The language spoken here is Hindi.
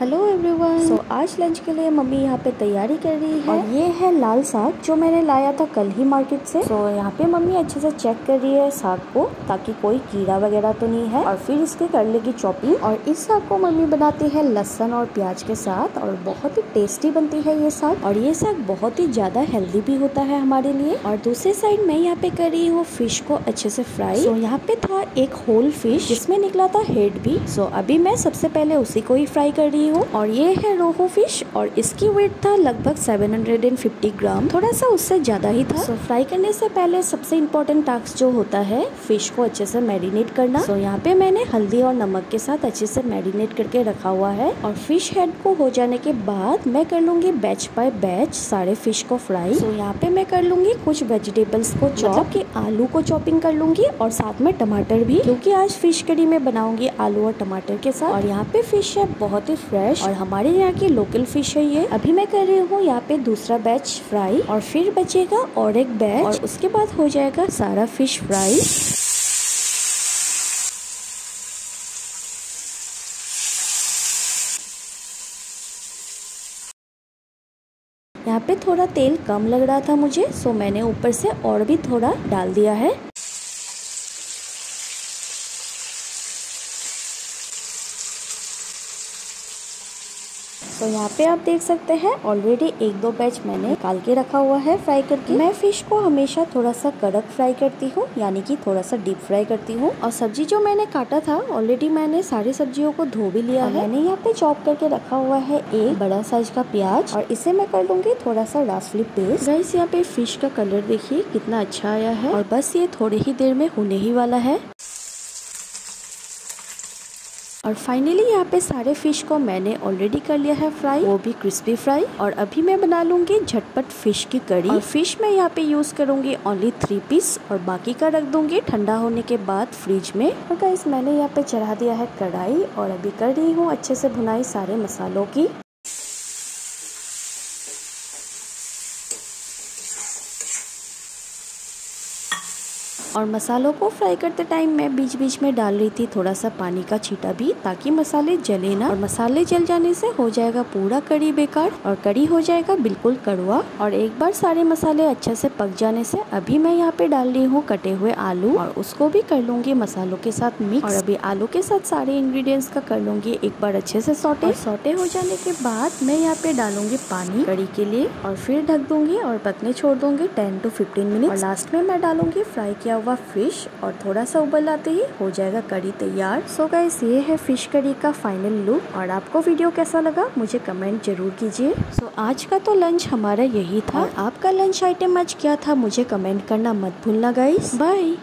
हेलो एवरीवन सो आज लंच के लिए मम्मी यहाँ पे तैयारी कर रही है। और ये है लाल साग जो मैंने लाया था कल ही मार्केट से। सो so, यहाँ पे मम्मी अच्छे से चेक कर रही है साग को ताकि कोई कीड़ा वगैरह तो नहीं है। और फिर इसके कर लेगी चॉपिंग और इस साग को मम्मी बनाती है लहसन और प्याज के साथ और बहुत ही टेस्टी बनती है ये साग। और ये साग बहुत ही ज़्यादा हेल्दी भी होता है हमारे लिए। और दूसरी साइड मैं यहाँ पे कर रही हूँ फ़िश को अच्छे से फ्राई सो so, यहाँ पे था एक होल फ़िश जिसमें निकला था हेड भी। सो so, अभी मैं सबसे पहले उसी को ही फ्राई कर रही रही हूँ और ये है रोहू फ़िश और इसकी वेट था लगभग 750 ग्राम। थोड़ा सा उससे ज़्यादा ही था। सो so, फ्राई करने से पहले सबसे इम्पोर्टेंट टास्क जो होता है फ़िश को अच्छे से मैरिनेट करना। सो so, यहाँ पे मैंने हल्दी और नमक के साथ अच्छे से मैरिनेट करके रखा हुआ है और फ़िश हेड को हो जाने के बाद मैं कर लूँगी बैच बाय बैच सारे फ़िश को फ्राई सो so, यहाँ पे मैं कर लूँगी कुछ वेजिटेबल्स को चॉप मतलब की आलू को चॉपिंग कर लूँगी और साथ में टमाटर भी। क्योंकि आज फ़िश करी में बनाऊँगी आलू और टमाटर के साथ। और यहाँ पे फ़िश है बहुत ही फ्रेश और हमारे यहाँ की लोकल फ़िश है ये। अभी मैं कर रही हूँ यहाँ पे दूसरा बैच फ्राई और फिर बचेगा और एक बैच और उसके बाद हो जाएगा सारा फ़िश फ्राई यहाँ पे थोड़ा तेल कम लग रहा था मुझे सो मैंने ऊपर से और भी थोड़ा डाल दिया है। तो यहाँ पे आप देख सकते हैं ऑलरेडी एक दो बैच मैंने निकाल के रखा हुआ है फ्राई करके। मैं फ़िश को हमेशा थोड़ा सा कड़क फ्राई करती हूँ यानी कि थोड़ा सा डीप फ्राई करती हूँ। और सब्ज़ी जो मैंने काटा था ऑलरेडी मैंने सारी सब्जियों को धो भी लिया है। मैंने यहाँ पे चॉप करके रखा हुआ है एक बड़ा साइज़ का प्याज। और इसे मैं कर लूँगी थोड़ा सा रासली पेस्ट गाइस यहाँ पे फ़िश का कलर देखिए कितना अच्छा आया है। और बस ये थोड़ी ही देर में होने ही वाला है। और फाइनली यहाँ पे सारे फ़िश को मैंने ऑलरेडी कर लिया है फ्राई वो भी क्रिस्पी फ्राई और अभी मैं बना लूँगी झटपट फ़िश की कड़ी और फ़िश मैं यहाँ पे यूज़ करूँगी ओनली थ्री पीस और बाकी का रख दूँगी ठंडा होने के बाद फ्रिज में। और गाइस मैंने यहाँ पे चढ़ा दिया है कढ़ाई। और अभी कर रही हूँ अच्छे से भुनाई सारे मसालों की। और मसालों को फ्राई करते टाइम मैं बीच बीच में डाल रही थी थोड़ा सा पानी का छीटा भी, ताकि मसाले जले ना। और मसाले जल जाने से हो जाएगा पूरा कड़ी बेकार और कड़ी हो जाएगा बिल्कुल कड़वा। और एक बार सारे मसाले अच्छे से पक जाने से अभी मैं यहाँ पे डाल रही हूँ कटे हुए आलू और उसको भी कर लूँगी मसालों के साथ मिक्स और अभी आलू के साथ सारे इंग्रेडिएंट्स का कर लूँगी एक बार अच्छे से सोटे सोटे हो जाने के बाद मैं यहाँ पे डालूँगी पानी कड़ी के लिए और फिर ढक दूँगी और पकने छोड़ दूँगी ten to fifteen minute last में मैं डालूँगी फ्राई किया हुआ फ़िश और थोड़ा सा उबल आते ही हो जाएगा कड़ी तैयार। सो so गाइस ये है फ़िश कड़ी का फाइनल लुक और आपको वीडियो कैसा लगा मुझे कमेंट ज़रूर कीजिए। सो so आज का तो लंच हमारा यही था। आपका लंच आइटम आज क्या था मुझे कमेंट करना मत भूलना गाइस बाय